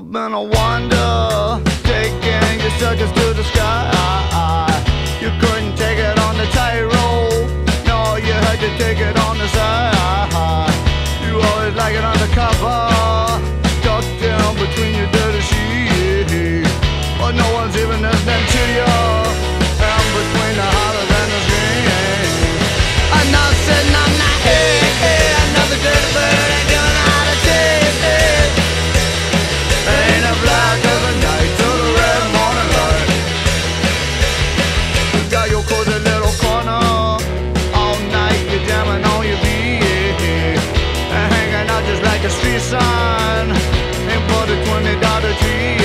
been a wonder, taking your circus to the twenty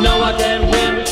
No, I can't win.